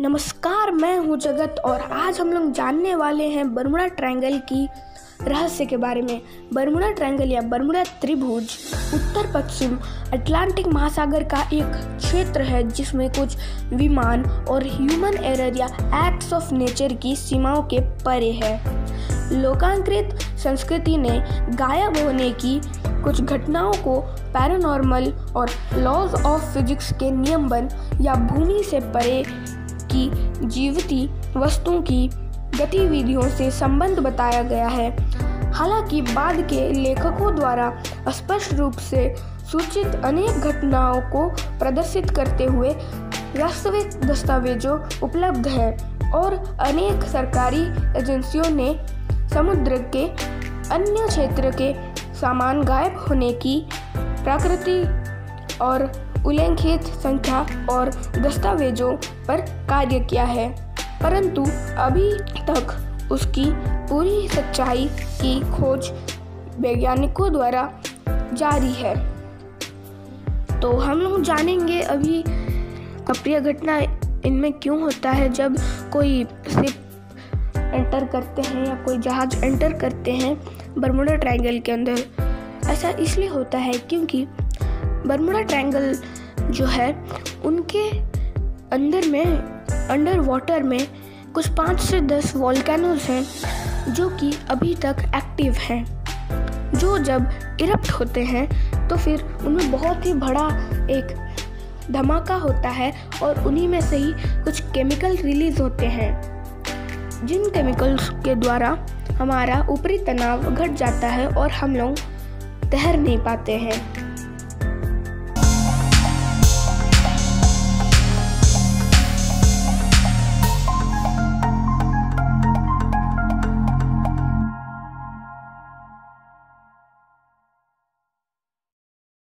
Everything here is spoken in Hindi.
नमस्कार, मैं हूँ जगत और आज हम लोग जानने वाले हैं बर्मुडा ट्रायंगल की रहस्य के बारे में। बर्मुडा ट्रायंगल या बर्मुडा त्रिभुज, उत्तर पश्चिम अटलांटिक महासागर का एक क्षेत्र है जिसमें कुछ विमान और ह्यूमन एरर या एक्ट्स ऑफ़ नेचर की सीमाओं के परे है। लोकांकृत संस्कृति ने गायब होने की कुछ घटनाओं को पैरानॉर्मल और लॉज ऑफ़ फिजिक्स के नियमबन या भूमि से परे की जीवती वस्तुओं की गतिविधियों से संबंध बताया गया है। हालाँकि बाद के लेखकों द्वारा स्पष्ट रूप से सूचित अनेक घटनाओं को प्रदर्शित करते हुए वास्तविक दस्तावेजों उपलब्ध है और अनेक सरकारी एजेंसियों ने समुद्र के अन्य क्षेत्र के सामान गायब होने की प्रकृति और उल्लेखित संख्या और दस्तावेजों पर कार्य किया है। परंतु अभी तक उसकी पूरी सच्चाई की खोज वैज्ञानिकों द्वारा जारी है। तो हम लोग जानेंगे अभी अप्रिय घटना इनमें क्यों होता है, जब कोई सिप एंटर करते हैं या कोई जहाज़ एंटर करते हैं बरमुडा ट्रायंगल के अंदर। ऐसा इसलिए होता है क्योंकि बरमुडा ट्रायंगल जो है, उनके अंदर में अंडर वाटर में कुछ पाँच से दस वॉल्केनोज हैं, जो कि अभी तक एक्टिव हैं। जो जब इरप्ट होते हैं तो फिर उनमें बहुत ही बड़ा एक धमाका होता है और उन्हीं में से ही कुछ केमिकल रिलीज़ होते हैं। जिन केमिकल्स के द्वारा हमारा ऊपरी तनाव घट जाता है और हम लोग तैर नहीं पाते हैं।